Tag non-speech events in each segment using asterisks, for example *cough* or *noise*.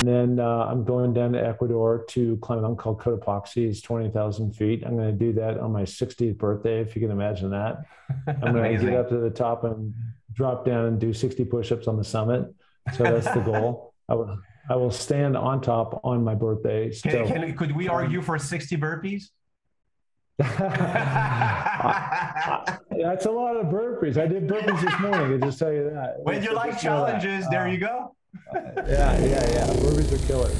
And then uh, I'm going down to Ecuador to climb a mountain called Cotopaxi. It's 20,000 feet. I'm going to do that on my 60th birthday, if you can imagine that. *laughs* I'm going to get up to the top and drop down and do 60 push-ups on the summit. So that's the goal. *laughs* I will, I will stand on top on my birthday. So, can, can, could we argue for 60 burpees? *laughs* that's a lot of burpees. I did burpees this morning. I just tell you that. When you like challenges, there you go. Yeah, yeah, yeah. Burpees are killers.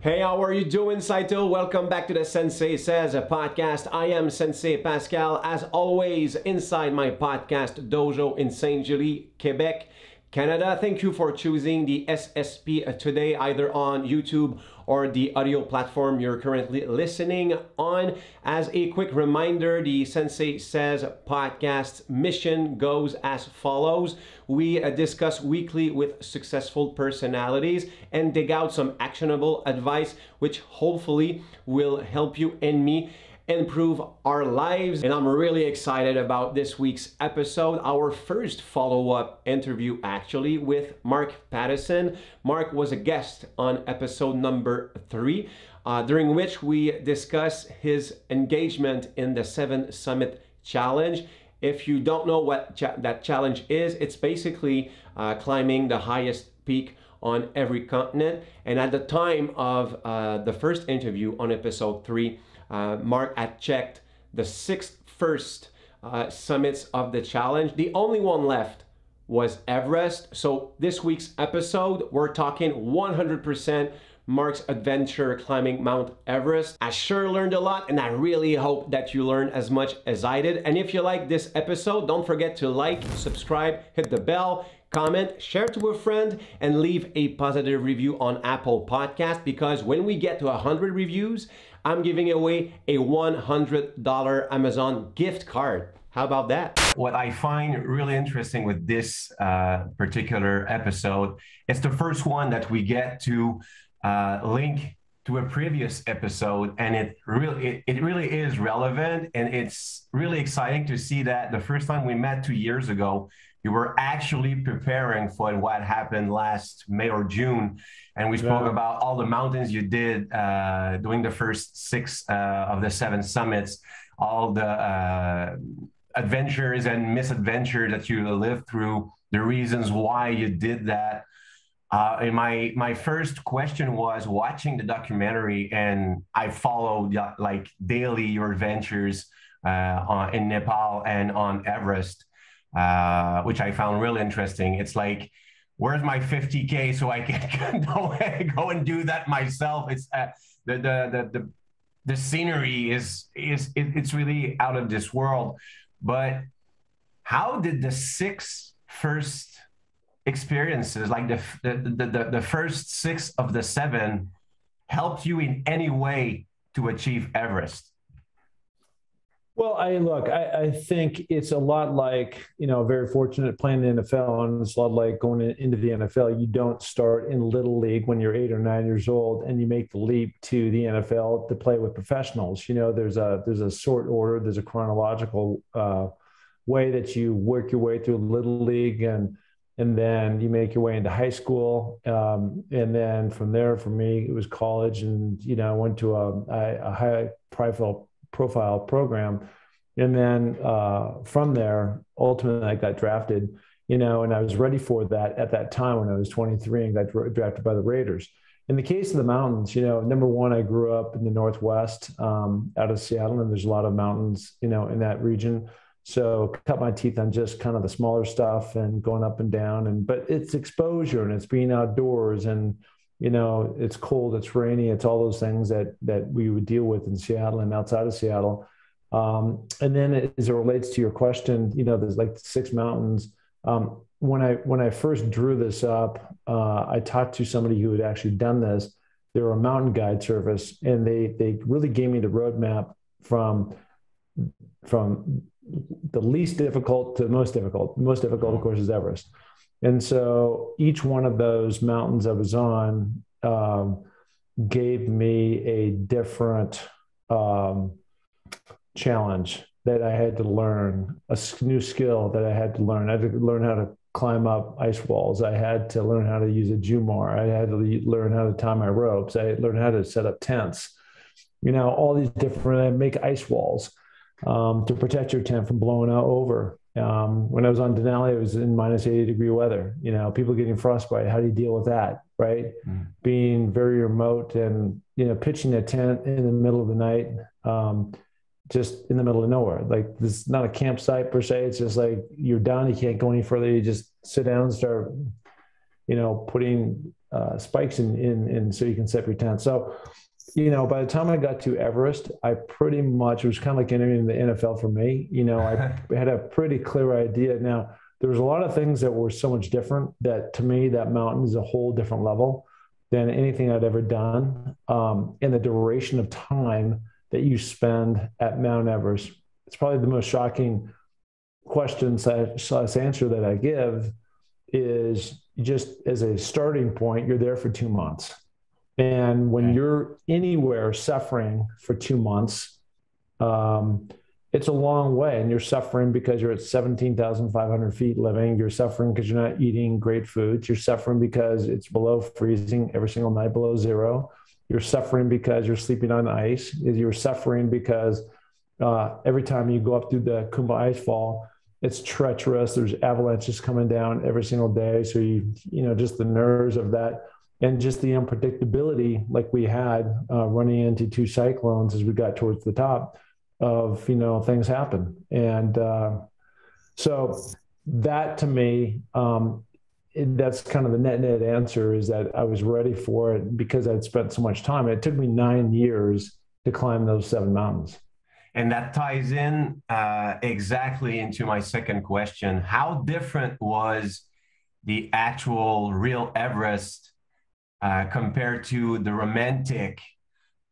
Hey, how are you doing, Saito? Welcome back to the Sensei Says podcast. I am Sensei Pascal, as always, inside my podcast dojo in Saint Julie, Quebec. Canada. Thank you for choosing the SSP today, either on YouTube or the audio platform you're currently listening on. As a quick reminder, the Sensei Says podcast mission goes as follows. We uh, discuss weekly with successful personalities and dig out some actionable advice, which hopefully will help you and me improve our lives. And I'm really excited about this week's episode, our first follow up interview actually with Mark Pattison. Mark was a guest on episode number three. Uh, during which we discuss his engagement in the Seven Summit Challenge. If you don't know what cha- that challenge is, it's basically uh, climbing the highest peak on every continent. And at the time of uh, the first interview on episode three, Mark had checked the six first uh, summits of the challenge. The only one left was Everest. So this week's episode, we're talking 100% Mark's adventure climbing Mount Everest. I sure learned a lot and I really hope that you learned as much as I did. And if you like this episode, don't forget to like, subscribe, hit the bell, comment, share to a friend, and leave a positive review on Apple Podcast because when we get to 100 reviews, I'm giving away a $100 Amazon gift card. How about that? What I find really interesting with this uh, particular episode, it's the first one that we get to uh, link to a previous episode, and it really it, it really is relevant, and it's really exciting to see that the first time we met two years ago, you were actually preparing for what happened last May or June. And we spoke yeah. about all the mountains you did uh, doing the first six uh, of the seven summits, all the uh, adventures and misadventures that you lived through, the reasons why you did that. Uh, and my my first question was watching the documentary, and I followed like daily your adventures uh, on, in Nepal and on Everest uh, which I found really interesting. It's like, where's my 50k so I can *laughs* go, go and do that myself? It's uh, the, the the the the scenery is is it, it's really out of this world. But how did the six first experiences, like the the the, the first six of the seven, help you in any way to achieve Everest? Well, I look, I, I, think it's a lot like, you know, very fortunate playing the NFL, and it's a lot like going into the NFL. You don't start in little league when you're eight or nine years old, and you make the leap to the NFL to play with professionals. You know, there's a there's a sort order, there's a chronological uh, way that you work your way through little league, and and then you make your way into high school, um, and then from there, for me, it was college, and you know, I went to a, a high profile profile program. And then uh, from there, ultimately, I got drafted, you know, and I was ready for that at that time when I was 23 and got drafted by the Raiders. In the case of the mountains, you know, number one, I grew up in the Northwest um, out of Seattle, and there's a lot of mountains, you know, in that region. So cut my teeth on just kind of the smaller stuff and going up and down. And but it's exposure and it's being outdoors and you know, it's cold, it's rainy, it's all those things that that we would deal with in Seattle and outside of Seattle. Um, and then as it relates to your question, you know, there's like six mountains. Um, when I when I first drew this up, uh, I talked to somebody who had actually done this. They were a mountain guide service, and they they really gave me the roadmap from from the least difficult to the most difficult. The most difficult, of course, is Everest. And so each one of those mountains I was on um, gave me a different um, challenge. that I had to learn, a new skill that I had to learn. I had to learn how to climb up ice walls. I had to learn how to use a Jumar. I had to learn how to tie my ropes. I learned how to set up tents. You know, all these different, make ice walls um, to protect your tent from blowing out over. Um, when I was on Denali, it was in minus 80 degree weather. You know, people getting frostbite. How do you deal with that? Right? Mm. Being very remote and, you know, pitching a tent in the middle of the night. Um, just in the middle of nowhere. Like this is not a campsite per se. It's just like you're down, you can't go any further. You just sit down and start, you know, putting uh, spikes in, in, in so you can set your tent. So, you know, by the time I got to Everest, I pretty much it was kind of like entering the NFL for me. You know, I *laughs* had a pretty clear idea. Now, there was a lot of things that were so much different that to me, that mountain is a whole different level than anything I'd ever done. Um, and the duration of time that you spend at Mount Everest. It's probably the most shocking question slash answer that I give is just as a starting point, you're there for two months. And when okay. you're anywhere suffering for two months, um, it's a long way. And you're suffering because you're at 17,500 feet living. You're suffering because you're not eating great foods. You're suffering because it's below freezing every single night, below zero. You're suffering because you're sleeping on ice. You're suffering because uh, every time you go up through the Khumbu ice fall, it's treacherous. There's avalanches coming down every single day. So you, you know, just the nerves of that and just the unpredictability like we had uh, running into two cyclones as we got towards the top of, you know, things happen. And uh, so that to me um, that's kind of the net net answer is that I was ready for it because I'd spent so much time. It took me nine years to climb those seven mountains. And that ties in uh, exactly into my second question. How different was the actual real Everest uh, compared to the romantic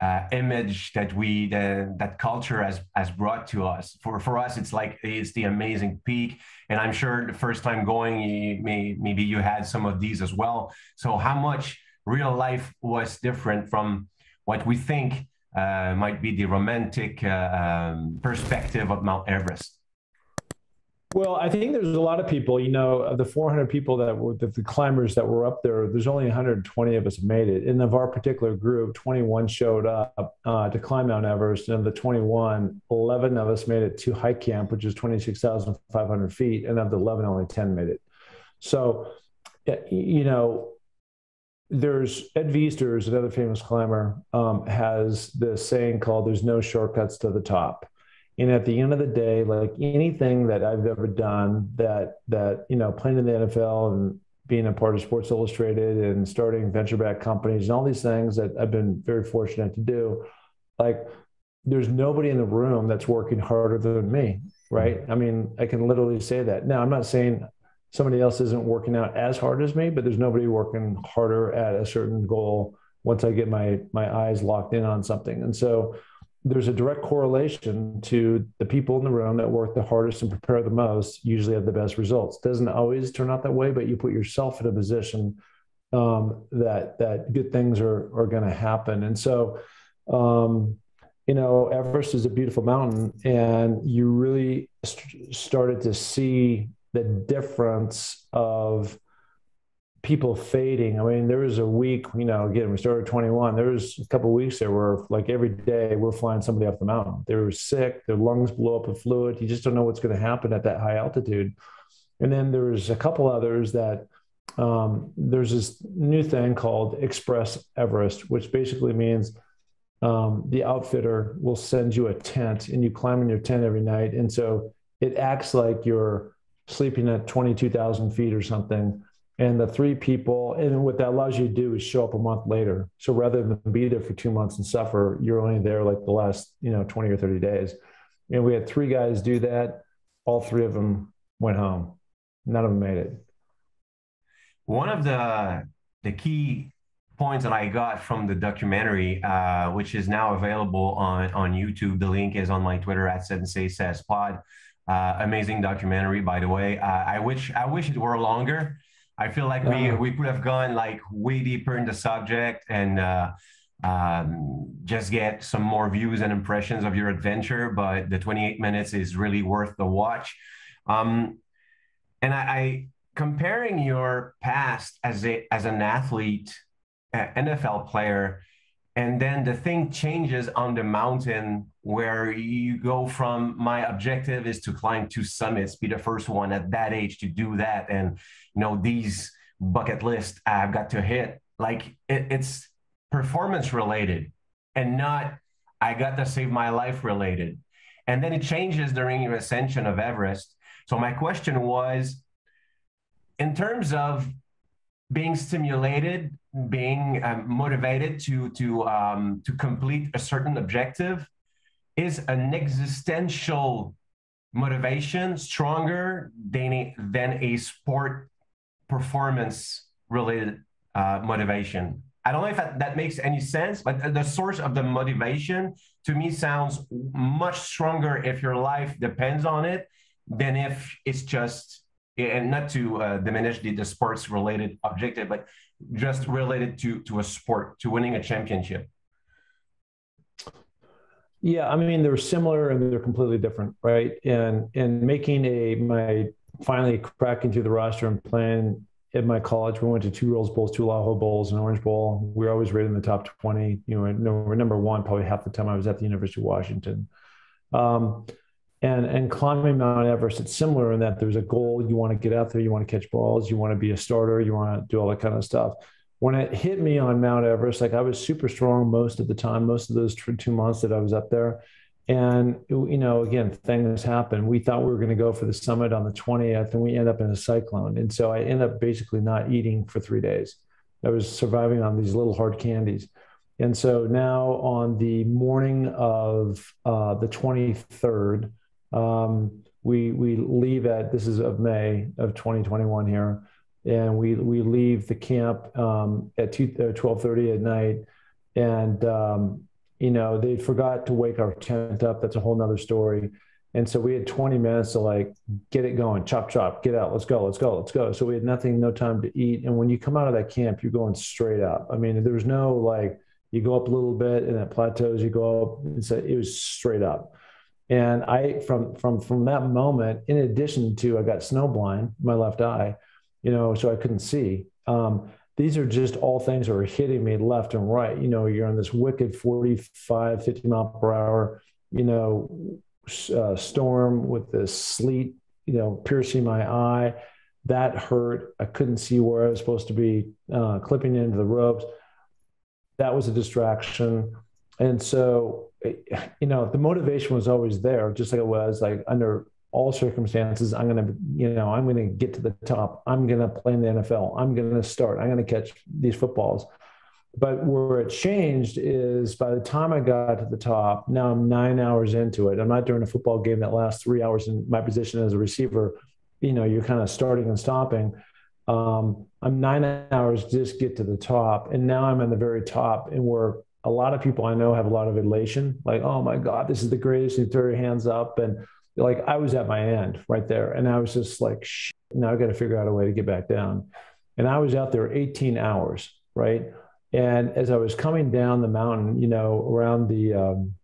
uh, image that we the, that culture has has brought to us. For for us, it's like it's the amazing peak, and I'm sure the first time going, you may, maybe you had some of these as well. So how much real life was different from what we think uh, might be the romantic uh, um, perspective of Mount Everest? Well, I think there's a lot of people, you know, of the 400 people that were the, the, climbers that were up there, there's only 120 of us made it. And of our particular group, 21 showed up uh, to climb Mount Everest. And of the 21, 11 of us made it to high camp, which is 26,500 feet. And of the 11, only 10 made it. So, you know, there's Ed Viesturs, another famous climber, um, has this saying called "There's no shortcuts to the top." And at the end of the day like anything that i've ever done that that you know playing in the nfl and being a part of sports illustrated and starting venture back companies and all these things that i've been very fortunate to do like there's nobody in the room that's working harder than me right? I mean i can literally say that. Now i'm not saying somebody else isn't working out as hard as me but there's nobody working harder at a certain goal once i get my my eyes locked in on something. And so there's a direct correlation to the people in the room that work the hardest and prepare the most usually have the best results. Doesn't always turn out that way, but you put yourself in a position um, that that good things are are going to happen. And so, um, you know, Everest is a beautiful mountain, and you really st- started to see the difference of people fading. I mean, there was a week, you know, again, we started 21. There was a couple weeks there where, like, every day we're flying somebody off the mountain. They were sick, their lungs blew up with fluid. You just don't know what's going to happen at that high altitude. And then there was a couple others that um, there's this new thing called Express Everest, which basically means um, the outfitter will send you a tent and you climb in your tent every night. And so it acts like you're sleeping at 22,000 feet or something and the three people and what that allows you to do is show up a month later. So rather than be there for two months and suffer you're only there like the last you know 20 or 30 days. And we had three guys do that. All three of them went home. None of them made it. One of the the key points that i got from the documentary uh, which is now available on on youtube the link is on my twitter at sensei says pod. Uh, amazing documentary by the way. Uh, i wish i wish it were longer I feel like we we could have gone like way deeper in the subject and uh, um, just get some more views and impressions of your adventure. But the 28 minutes is really worth the watch. Um, and I, I, comparing your past as a as an athlete, uh, NFL player, and then the thing changes on the mountain where you go from my objective is to climb two summits, be the first one at that age to do that, and you know these bucket list I've got to hit. Like it, it's performance related and not I got to save my life related. And then it changes during your ascension of Everest. So my question was in terms of being stimulated, being um, motivated to to um, to complete a certain objective, is an existential motivation stronger than a, than a sport performance related uh, motivation? I don't know if that, that makes any sense, but the source of the motivation to me sounds much stronger if your life depends on it than if it's just, and not to uh, diminish the, the sports related objective, but just related to, to a sport, to winning a championship. Yeah, I mean they're similar and they're completely different, right? And and making a my finally cracking through the roster and playing at my college, we went to two Rose Bowls, two Aloha Bowls, and Orange Bowl. We were always rated in the top 20. You know, we're number one probably half the time I was at the University of Washington. Um, and and climbing Mount Everest, it's similar in that there's a goal. You want to get out there, you want to catch balls, you want to be a starter, you want to do all that kind of stuff. When it hit me on Mount Everest, like I was super strong most of the time, most of those two months that I was up there and, you know, again, things happen. We thought we were going to go for the summit on the 20th, and we end up in a cyclone. And so I end up basically not eating for three days. I was surviving on these little hard candies. And so now on the morning of uh, the 23rd, um, we, we leave at, this is of May of 2021 here, and we, leave the camp um, at 2, uh, 12.30 at night. And um, you know, they forgot to wake our tent up. That's a whole nother story. And so we had 20 minutes to like get it going, chop, chop, get out, let's go, let's go, let's go. So we had nothing, no time to eat. And when you come out of that camp, you're going straight up. I mean, there was no like, you go up a little bit and it plateaus, you go up. It's a, it was straight up. And I, from, from, from that moment, in addition to, I got snowblind, my left eye, you know, so I couldn't see. Um, these are just all things that are hitting me left and right. You know, you're on this wicked 45, 50 mile per hour, you know, uh, storm with this sleet, you know, piercing my eye. That hurt. I couldn't see where I was supposed to be uh, clipping into the ropes. That was a distraction. And so, you know, the motivation was always there, just like it was like under all circumstances, I'm going to, you know, I'm going to get to the top. I'm going to play in the NFL. I'm going to start. I'm going to catch these footballs. But where it changed is by the time I got to the top, now I'm nine hours into it. I'm not doing a football game that lasts three hours in my position as a receiver. You know, you're kind of starting and stopping. Um, I'm nine hours just get to the top. And now I'm in the very top and where a lot of people I know have a lot of elation, like, oh my God, this is the greatest. You throw your hands up and like I was at my end right there. And I was just like, now I got to figure out a way to get back down. And I was out there 18 hours, right? And as I was coming down the mountain, you know, around the um,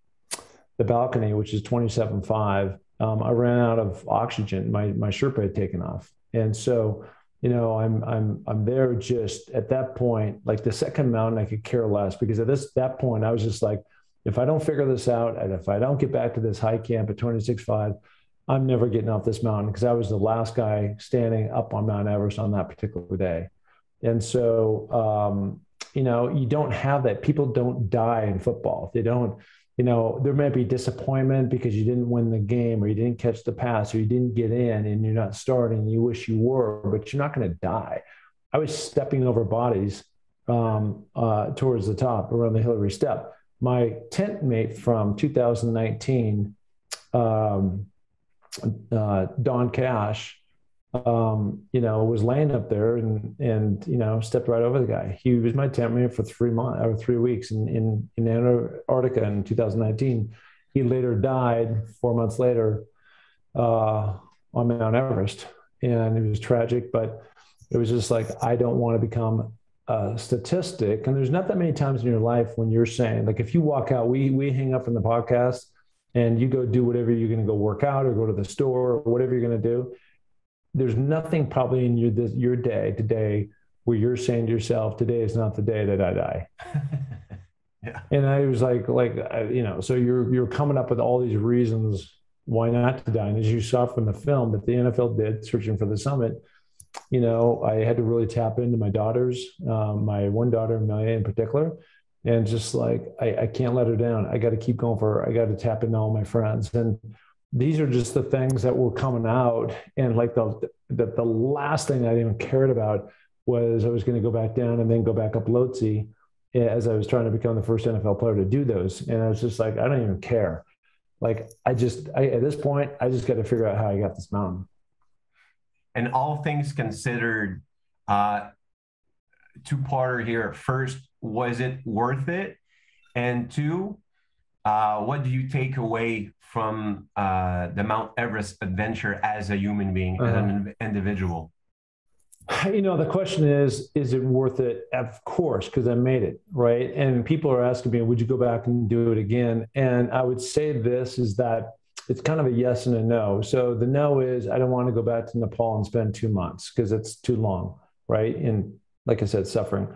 the balcony, which is 27.5, um, I ran out of oxygen. My my Sherpa had taken off, and so you know, I'm I'm I'm there just at that point, like the second mountain, I could care less because at this that point, I was just like, if I don't figure this out and if I don't get back to this high camp at 26.5, I'm never getting off this mountain because I was the last guy standing up on Mount Everest on that particular day. And so, um, you know, you don't have that. People don't die in football. They don't, you know, there may be disappointment because you didn't win the game or you didn't catch the pass or you didn't get in and you're not starting. You wish you were, but you're not going to die. I was stepping over bodies um, uh, towards the top around the Hillary step my tent mate from 2019, um, uh, Don Cash, um, you know, was laying up there and and you know stepped right over the guy. He was my mate for three months or three weeks in in, in Antarctica in 2019. He later died four months later uh, on Mount Everest, and it was tragic. But it was just like I don't want to become a statistic, and there's not that many times in your life when you're saying, like, if you walk out, we we hang up in the podcast, and you go do whatever you're going to go work out or go to the store or whatever you're going to do. There's nothing probably in your this, your day today where you're saying to yourself, "Today is not the day that I die." *laughs* yeah. And I was like, like you know, so you're you're coming up with all these reasons why not to die. And as you saw from the film that the NFL did, searching for the summit, you know, I had to really tap into my daughters, um, my one daughter, Amelia in particular, and just like I, I can't let her down. I got to keep going for her. I got to tap into all my friends, and these are just the things that were coming out. And like the the, the last thing I even cared about was I was going to go back down and then go back up Lhotse as I was trying to become the first NFL player to do those. And I was just like, I don't even care like I just I, at this point I just got to figure out how I got this mountain. And all things considered, uh, two-parter here. First, was it worth it? And two, uh, what do you take away from uh, the Mount Everest adventure as a human being, uh-huh. as an individual? *sighs* you know the question is is it worth it? Of course because i made it right? And people are asking me would you go back and do it again? And i would say this is that it's kind of a yes and a no. So the no is i don't want to go back to nepal and spend two months because it's too long right? And like i said suffering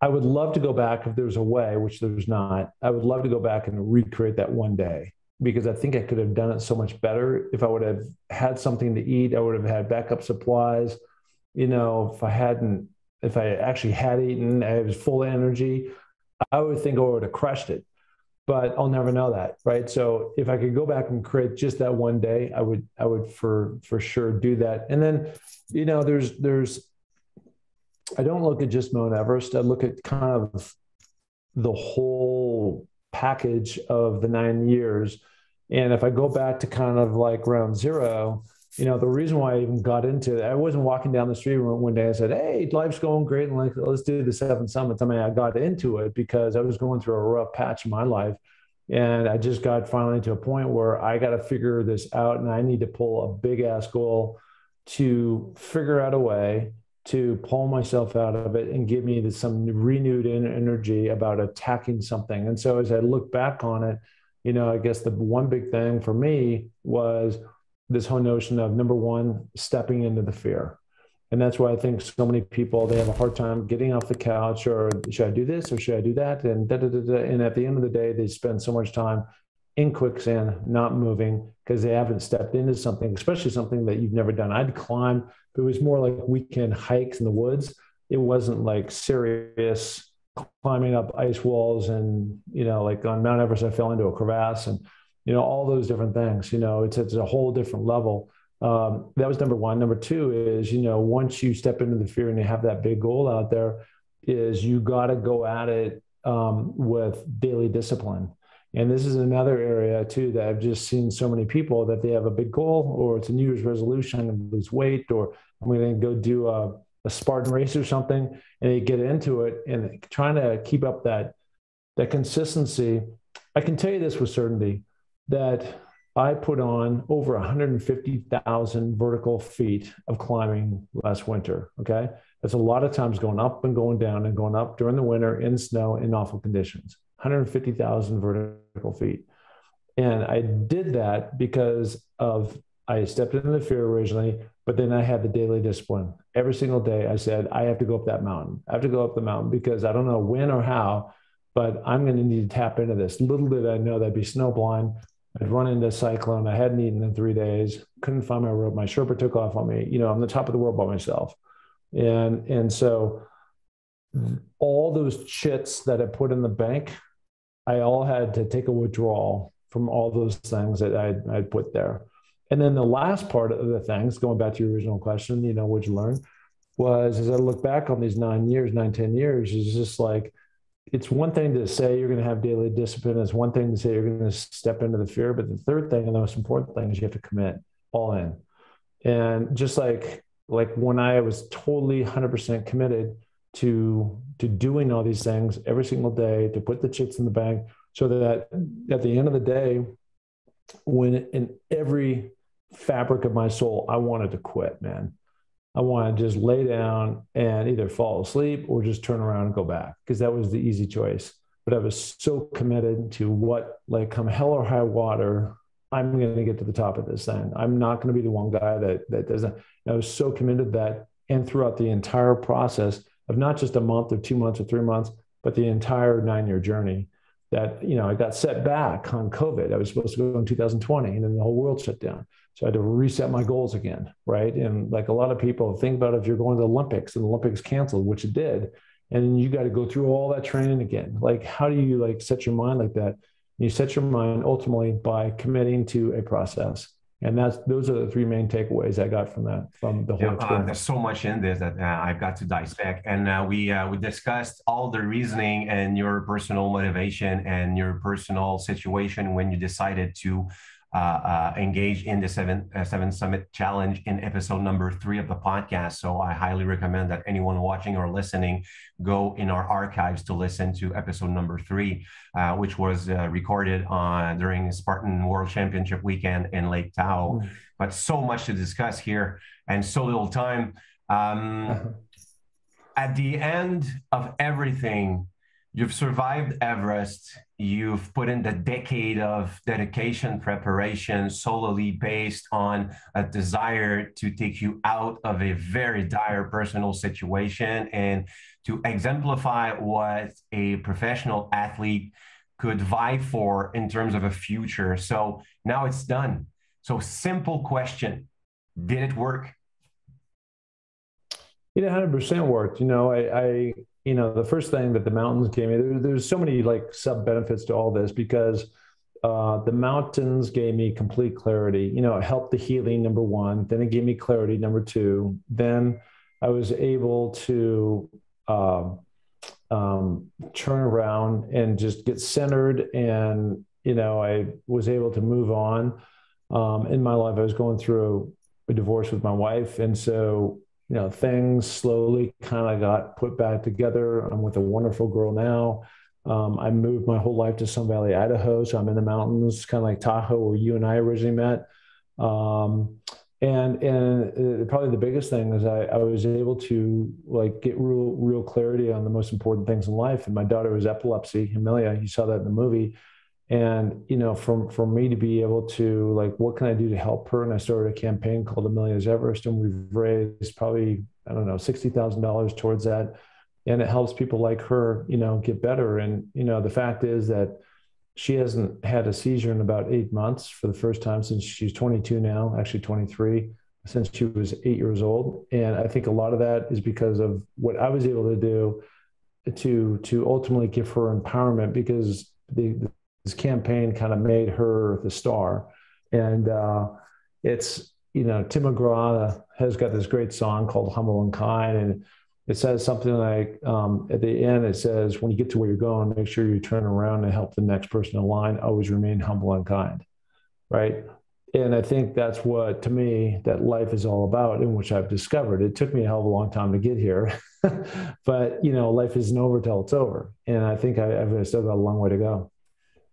i would love to go back if there's a way which there's not i would love to go back and recreate that one day because i think i could have done it so much better if i would have had something to eat i would have had backup supplies you know, if I hadn't, if I actually had eaten, I was full energy, I would think I would have crushed it. But I'll never know that, right? So if I could go back and create just that one day, I would, I would for for sure do that. And then, you know, there's there's, I don't look at just Mount Everest. I look at kind of the whole package of the nine years. And if I go back to kind of like round zero, you know, the reason why I even got into it, I wasn't walking down the street one day. and said, "Hey, life's going great, and like, let's do the seven summits." I mean, I got into it because I was going through a rough patch in my life, and I just got finally to a point where I got to figure this out, and I need to pull a big ass goal to figure out a way to pull myself out of it and give me some renewed energy about attacking something. And so, as I look back on it, you know, I guess the one big thing for me was this whole notion of number one, stepping into the fear. And that's why I think so many people they have a hard time getting off the couch or should I do this or should I do that? And da, da, da, da. and at the end of the day, they spend so much time in quicksand, not moving because they haven't stepped into something, especially something that you've never done. I'd climb, it was more like weekend hikes in the woods. It wasn't like serious climbing up ice walls and you know, like on Mount Everest, I fell into a crevasse and you know, all those different things. You know, it's it's a whole different level. Um, that was number one. Number two is, you know, once you step into the fear and you have that big goal out there, is you got to go at it um, with daily discipline. And this is another area too that I've just seen so many people that they have a big goal or it's a New Year's resolution and lose weight or I'm going to go do a, a Spartan race or something, and they get into it and trying to keep up that that consistency. I can tell you this with certainty that I put on over 150,000 vertical feet of climbing last winter. Okay. That's a lot of times going up and going down and going up during the winter in snow in awful conditions. 150,000 vertical feet. And I did that because of I stepped into the fear originally, but then I had the daily discipline. Every single day I said, I have to go up that mountain. I have to go up the mountain because I don't know when or how, but I'm going to need to tap into this. Little did I know that'd be snowblind. I'd run into a cyclone. I hadn't eaten in three days. Couldn't find my rope. My Sherpa took off on me. You know, I'm the top of the world by myself. And and so all those chits that I put in the bank, I all had to take a withdrawal from all those things that I'd, I'd put there. And then the last part of the things, going back to your original question, you know, what'd you learn? Was as I look back on these nine years, nine, ten years, is just like it's one thing to say you're going to have daily discipline. It's one thing to say you're going to step into the fear. But the third thing and the most important thing is you have to commit all in. And just like like when I was totally 100% committed to to doing all these things every single day, to put the chips in the bank, so that at the end of the day, when in every fabric of my soul, I wanted to quit, man. I want to just lay down and either fall asleep or just turn around and go back because that was the easy choice. But I was so committed to what, like, come hell or high water, I'm going to get to the top of this thing. I'm not going to be the one guy that that doesn't. I was so committed that, and throughout the entire process of not just a month or two months or three months, but the entire nine year journey, that you know I got set back on COVID. I was supposed to go in 2020, and then the whole world shut down. So I had to reset my goals again, right? And like a lot of people think about if you're going to the Olympics and the Olympics canceled, which it did, and you got to go through all that training again. Like, how do you like set your mind like that? You set your mind ultimately by committing to a process. And that's those are the three main takeaways I got from that from the whole yeah, uh, there's so much in this that uh, I've got to dissect, and uh, we uh, we discussed all the reasoning and your personal motivation and your personal situation when you decided to uh, uh, engage in the seven uh, seven summit challenge in episode number three of the podcast. So I highly recommend that anyone watching or listening go in our archives to listen to episode number three, uh, which was uh, recorded on during Spartan World Championship weekend in Lake Tahoe. Mm. But so much to discuss here and so little time. Um, uh-huh. At the end of everything, you've survived Everest you've put in the decade of dedication preparation solely based on a desire to take you out of a very dire personal situation and to exemplify what a professional athlete could vie for in terms of a future. So now it's done. So simple question did it work? It 100% worked. You know i, I you know, the first thing that the mountains gave me, there, there's so many like sub benefits to all this because uh, the mountains gave me complete clarity. You know, it helped the healing, number one. Then it gave me clarity, number two. Then I was able to uh, um, turn around and just get centered. And, you know, I was able to move on. Um, in my life, I was going through a divorce with my wife. And so you know, things slowly kind of got put back together. I'm with a wonderful girl now. Um, I moved my whole life to Sun Valley, Idaho. So I'm in the mountains, kind of like Tahoe, where you and I originally met. Um, and and uh, probably the biggest thing is I, I was able to like get real real clarity on the most important things in life. And my daughter was epilepsy, Amelia. You saw that in the movie and you know from for me to be able to like what can i do to help her? And i started a campaign called amelia's everest and we've raised probably i don't know $60000 towards that. And it helps people like her you know get better. And you know the fact is that she hasn't had a seizure in about eight months for the first time since she's 22 now actually 23 since she was eight years old. And i think a lot of that is because of what i was able to do to to ultimately give her empowerment because the, this campaign kind of made her the star. And uh, it's, you know, Tim McGraw has got this great song called Humble and Kind. And it says something like um, at the end, it says, when you get to where you're going, make sure you turn around and help the next person in line. Always remain humble and kind. Right. And I think that's what, to me, that life is all about, in which I've discovered. It took me a hell of a long time to get here, *laughs* but you know, life isn't over till it's over. And I think I, I've still got a long way to go.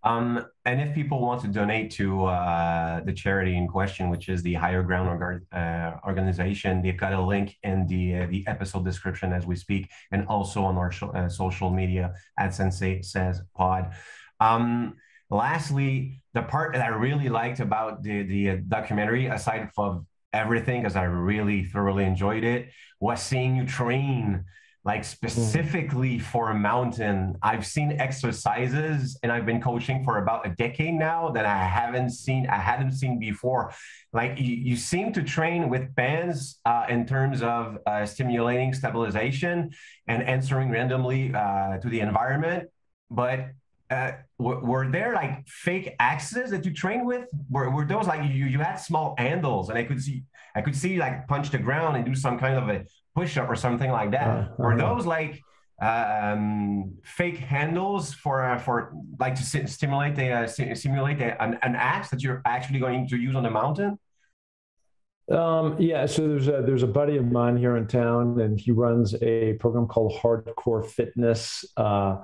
Um, and if people want to donate to uh, the charity in question, which is the Higher Ground org- uh, organization, they've got a link in the uh, the episode description as we speak, and also on our sh- uh, social media at Sensei Says Pod. Um, lastly, the part that I really liked about the the uh, documentary, aside from everything, because I really thoroughly enjoyed it, was seeing you train like hmm. specifically for a mountain i've seen exercises and i've been coaching for about a decade now that i haven't seen i hadn't seen before like you, you seem to train with bands uh, in terms of uh, stimulating stabilization and answering randomly uh, to the environment but uh, were, were, there like fake axes that you trained with? Were, were those like you you had small handles and I could see I could see like punch the ground and do some kind of a push up or something like that. Uh, uh-huh. those like um, fake handles for uh, for like to stimulate the uh, simulate a, an, an axe that you're actually going to use on the mountain? Um, yeah, so there's a there's a buddy of mine here in town, and he runs a program called Hardcore Fitness. Uh,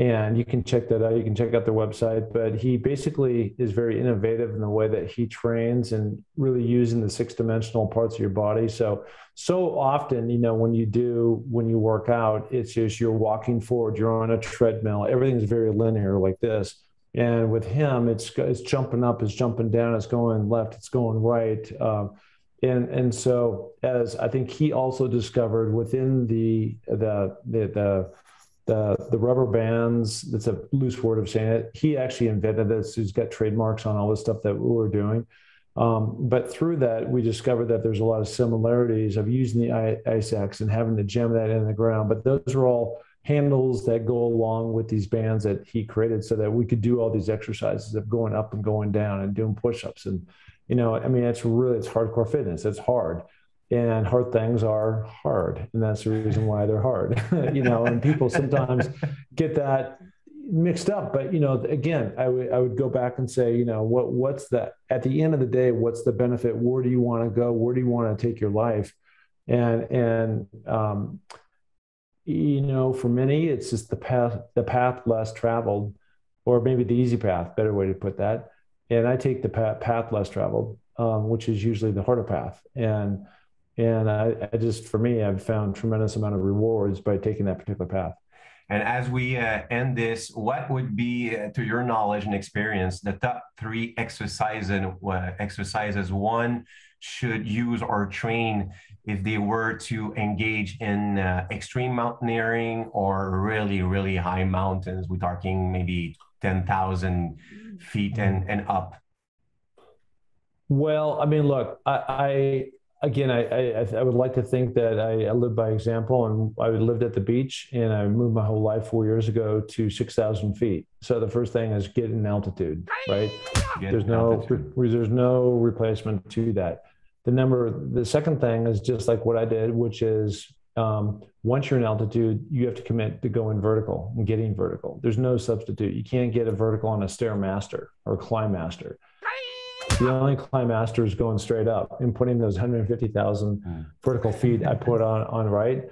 and you can check that out. You can check out their website. But he basically is very innovative in the way that he trains and really using the six dimensional parts of your body. So, so often, you know, when you do, when you work out, it's just you're walking forward, you're on a treadmill, everything's very linear like this. And with him, it's, it's jumping up, it's jumping down, it's going left, it's going right. Um, and and so as I think he also discovered within the the the, the the the rubber bands. That's a loose word of saying it. He actually invented this. He's got trademarks on all the stuff that we were doing. Um, but through that, we discovered that there's a lot of similarities of using the ice axe and having to jam that in the ground. But those are all handles that go along with these bands that he created so that we could do all these exercises of going up and going down and doing push-ups and you know i mean it's really it's hardcore fitness it's hard and hard things are hard and that's the reason why they're hard *laughs* you know and people sometimes *laughs* get that mixed up but you know again I, w- I would go back and say you know what what's the at the end of the day what's the benefit? Where do you want to go? Where do you want to take your life? And and um, you know for many it's just the path the path less traveled or maybe the easy path better way to put that. And i take the path, path less traveled um, which is usually the harder path. And and I, I, just for me i've found tremendous amount of rewards by taking that particular path. And as we uh, end this what would be uh, to your knowledge and experience the top three exercises uh, exercises one should use or train if they were to engage in uh, extreme mountaineering or really really high mountains? We're talking maybe 10,000 feet and, and up. Well i mean look i, I again, I, I, I would like to think that I, I live by example, and I lived at the beach, and I moved my whole life four years ago to six thousand feet. So the first thing is get in altitude, right? Get there's no altitude. there's no replacement to that. The number, the second thing is just like what I did, which is um, once you're in altitude, you have to commit to going vertical and getting vertical. There's no substitute. You can't get a vertical on a stairmaster or a climb master the only climb master is going straight up and putting those 150,000 mm. vertical feet I put on on right.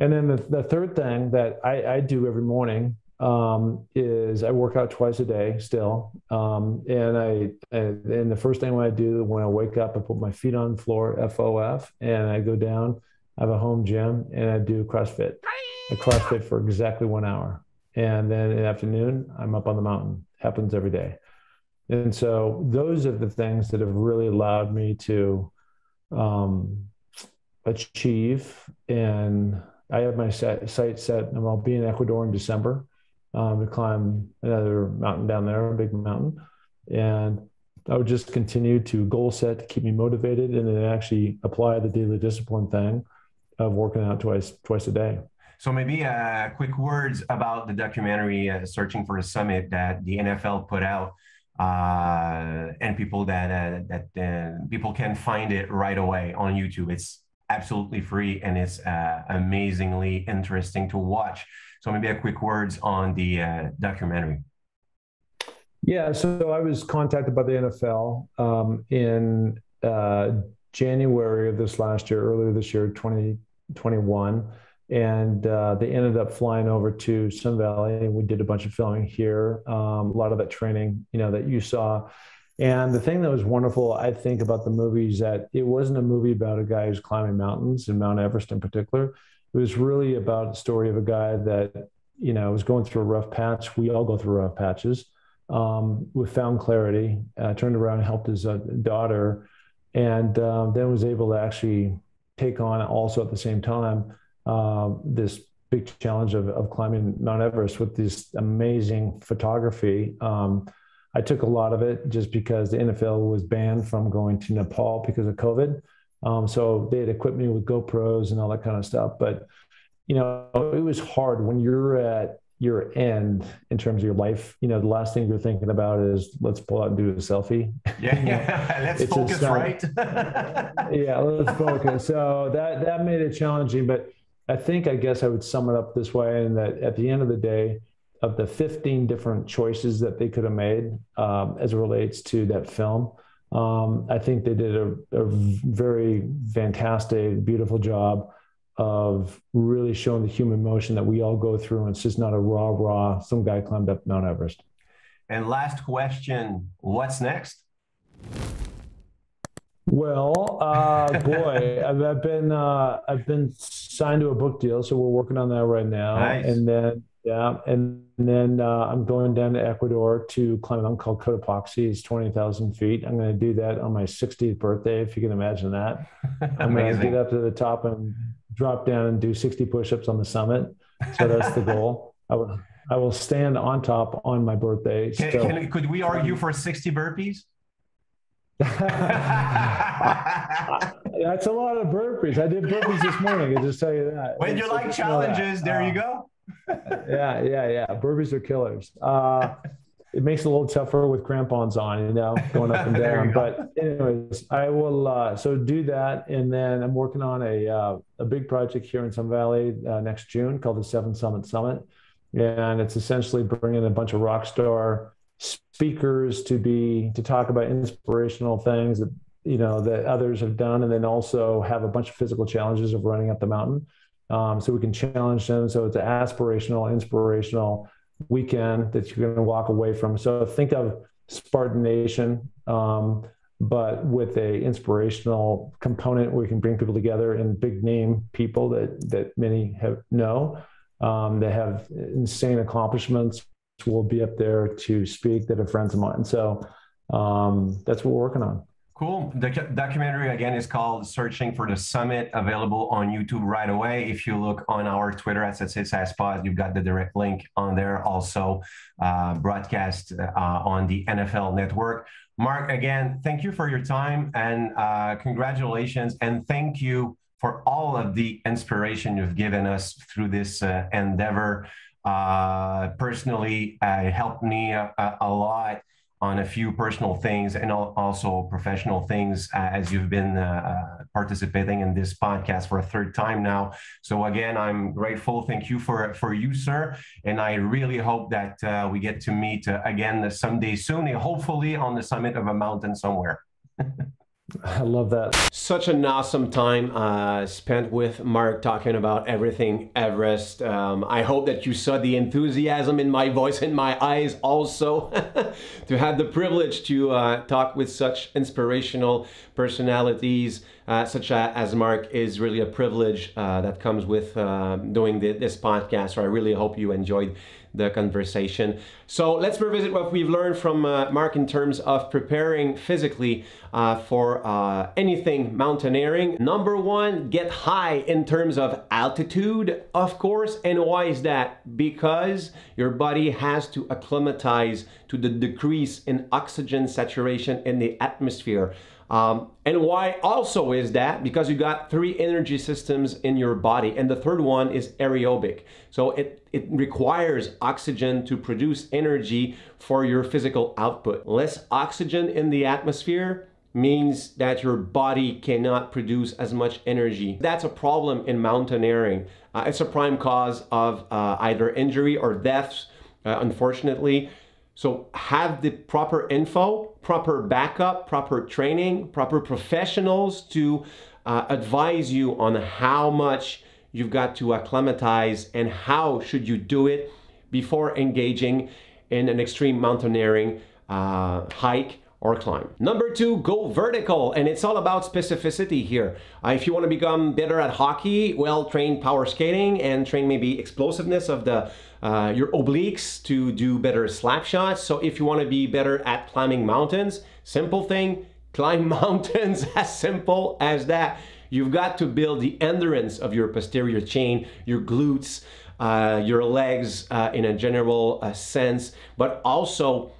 And then the, the third thing that I, I do every morning um, is I work out twice a day still. Um, and I, and the first thing I do when I wake up, I put my feet on the floor, FOF, and I go down. I have a home gym and I do CrossFit. I CrossFit for exactly one hour. And then in the afternoon, I'm up on the mountain. Happens every day. And so those are the things that have really allowed me to um, achieve. And I have my set, site set, and I'll be in Ecuador in December um, to climb another mountain down there, a big mountain. And I would just continue to goal set to keep me motivated and then actually apply the daily discipline thing of working out twice twice a day. So maybe uh, quick words about the documentary uh, "Searching for a Summit" that the NFL put out uh, and people that uh, that uh, people can find it right away on YouTube. It's absolutely free and it's uh, amazingly interesting to watch. So maybe a quick words on the uh, documentary. Yeah, so I was contacted by the NFL um, in uh, January of this last year, earlier this year, 2021 and uh, they ended up flying over to Sun Valley, and we did a bunch of filming here. Um, a lot of that training, you know, that you saw. And the thing that was wonderful, I think, about the movie is that it wasn't a movie about a guy who's climbing mountains and Mount Everest in particular. It was really about the story of a guy that, you know, was going through a rough patch. We all go through rough patches. Um, we found clarity, uh, turned around and helped his uh, daughter, and um, then was able to actually take on also at the same time this big challenge of, of climbing Mount Everest with this amazing photography. Um, I took a lot of it just because the NFL was banned from going to Nepal because of COVID. Um, so they had equipped me with GoPros and all that kind of stuff. But you know, it was hard when you're at your end in terms of your life. You know, the last thing you're thinking about is let's pull out and do a selfie. Yeah, *laughs* yeah. *laughs* let's focus, right? *laughs* yeah, let's focus. So that that made it challenging, but I think I guess I would sum it up this way, and that at the end of the day, of the 15 different choices that they could have made um, as it relates to that film, um, I think they did a, a, very fantastic, beautiful job of really showing the human emotion that we all go through. And it's just not a raw, raw, some guy climbed up Mount Everest. And last question what's next? Well, uh, boy, *laughs* I've, I've been uh, I've been signed to a book deal, so we're working on that right now. Nice. And then yeah, and then uh, I'm going down to Ecuador to climb a mountain called Cotopaxi. It's twenty thousand feet. I'm going to do that on my 60th birthday, if you can imagine that. *laughs* I'm going to get up to the top and drop down and do 60 push-ups on the summit. So that's the goal. *laughs* I will I will stand on top on my birthday. Can, so, can, could we argue for 60 burpees? *laughs* That's a lot of burpees. I did burpees this morning. I just tell you that. When you like challenges, there uh, you go. *laughs* yeah, yeah, yeah. Burpees are killers. Uh, it makes it a little tougher with crampons on, you know, going up and *laughs* down. but anyways, I will uh, so do that, and then I'm working on a uh, a big project here in Sun Valley uh, next June called the Seven Summit Summit, and it's essentially bringing a bunch of rock star speakers to be to talk about inspirational things that you know that others have done, and then also have a bunch of physical challenges of running up the mountain. Um, so we can challenge them. So it's an aspirational, inspirational weekend that you're going to walk away from. So think of Spartan Nation, um, but with a inspirational component where we can bring people together and big name people that that many have know. Um, they have insane accomplishments will be up there to speak that are friends of mine. So um, that's what we're working on. Cool. The documentary again is called Searching for the Summit, available on YouTube right away. If you look on our Twitter at Spot, you've got the direct link on there. Also, uh, broadcast uh, on the NFL Network. Mark, again, thank you for your time and uh, congratulations, and thank you for all of the inspiration you've given us through this uh, endeavor. Uh, personally, uh, helped me a, a, lot on a few personal things and also professional things uh, as you've been uh, uh, participating in this podcast for a third time now. So again, I'm grateful. Thank you for for you, sir. And I really hope that uh, we get to meet again someday soon, hopefully on the summit of a mountain somewhere. *laughs* *laughs* I love that. Such an awesome time uh, spent with Mark talking about everything Everest. Um, I hope that you saw the enthusiasm in my voice and my eyes also. *laughs* to have the privilege to uh, talk with such inspirational personalities uh, such as Mark is really a privilege uh, that comes with uh, doing this podcast. So I really hope you enjoyed the conversation. So let's revisit what we've learned from uh, Mark in terms of preparing physically uh, for uh, anything mountaineering. Number one, get high in terms of altitude, of course. And why is that? Because your body has to acclimatize to the decrease in oxygen saturation in the atmosphere. Um, and why also is that? Because you got three energy systems in your body, and the third one is aerobic. So it, it requires oxygen to produce energy for your physical output. Less oxygen in the atmosphere means that your body cannot produce as much energy. That's a problem in mountaineering. Uh, it's a prime cause of uh, either injury or deaths, uh, unfortunately. So have the proper info, proper backup, proper training, proper professionals to uh, advise you on how much you've got to acclimatize and how should you do it before engaging in an extreme mountaineering uh, hike or climb. Number two, go vertical. And it's all about specificity here. Uh, if you want to become better at hockey, well, train power skating and train maybe explosiveness of the uh, your obliques to do better slap shots. So if you want to be better at climbing mountains, simple thing, *laughs* climb mountains *laughs* as simple as that. You've got to build the endurance of your posterior chain, your glutes, uh, your legs uh, in a general uh, sense, but also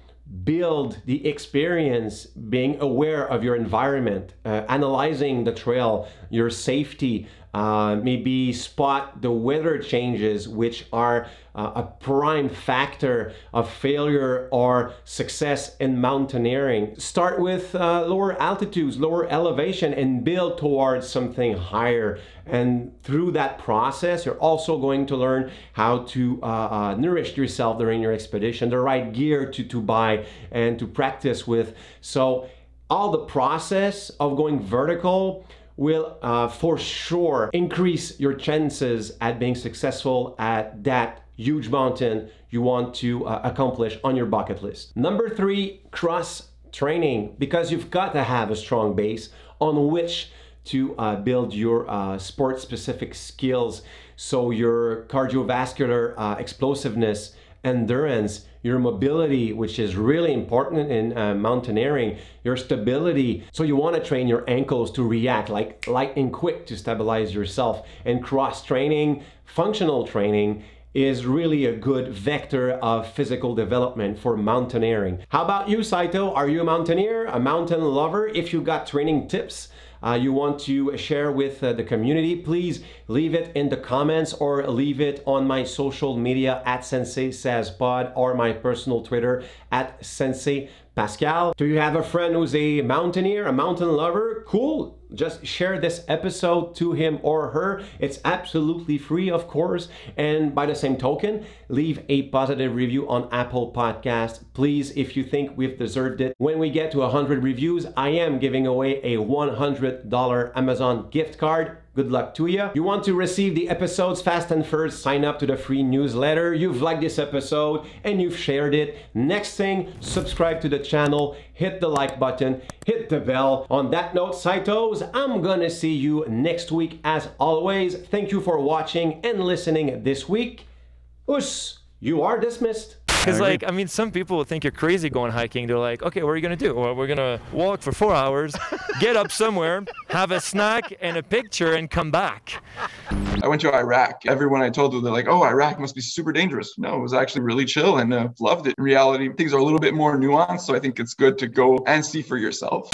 build the experience being aware of your environment, uh, analyzing the trail, your safety, uh, maybe spot the weather changes, which are uh, a prime factor of failure or success in mountaineering. Start with uh, lower altitudes, lower elevation, and build towards something higher. And through that process, you're also going to learn how to uh, uh, nourish yourself during your expedition, the right gear to, to buy and to practice with. So, all the process of going vertical will uh, for sure increase your chances at being successful at that huge mountain you want to uh, accomplish on your bucket list. Number three, cross training, because you've got to have a strong base on which to uh, build your uh, sport specific skills. So, your cardiovascular uh, explosiveness, endurance, your mobility, which is really important in uh, mountaineering, your stability. So, you want to train your ankles to react like light and quick to stabilize yourself. And cross training, functional training, is really a good vector of physical development for mountaineering. How about you, Saito? Are you a mountaineer, a mountain lover? If you got training tips, you want to share with uh, the community, please leave it in the comments or leave it on my social media at Sensei Says Pod or my personal Twitter at Sensei Pascal. Do you have a friend who's a mountaineer, a mountain lover? Cool just share this episode to him or her. It's absolutely free, of course. And by the same token, leave a positive review on Apple Podcast. Please, if you think we've deserved it. When we get to 100 reviews, I am giving away a $100 Amazon gift card Good luck to you. You want to receive the episodes fast and first, sign up to the free newsletter. You've liked this episode and you've shared it. Next thing, subscribe to the channel, hit the like button, hit the bell. On that note, Saitos, I'm gonna see you next week as always. Thank you for watching and listening this week. Us, you are dismissed. Because like I mean, some people think you're crazy going hiking. They're like, okay, what are you gonna do? Well, we're gonna walk for four hours, *laughs* get up somewhere, have a snack and a picture, and come back. I went to Iraq. Everyone I told, them, they're like, "Oh, Iraq must be super dangerous." No, it was actually really chill and uh, loved it. In reality, things are a little bit more nuanced, so I think it's good to go and see for yourself.